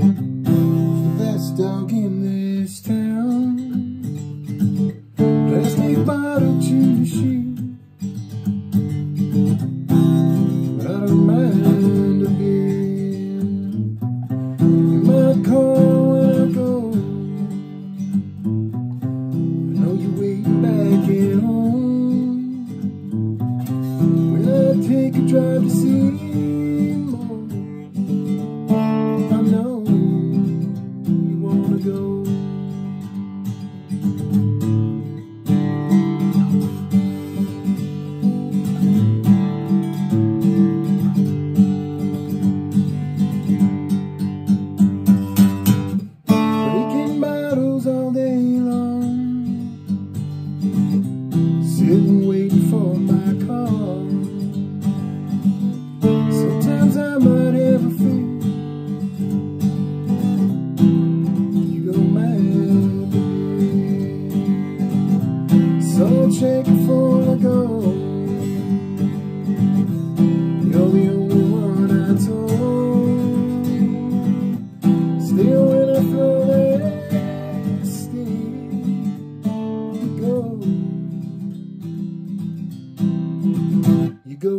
The best dog in this town. Plastic bottle to. I don't mind a beer. When I go. I know you're waiting back at home. When I take a drive to see shake a fool ago You're the only one I told. Still in a flawless state You go. You go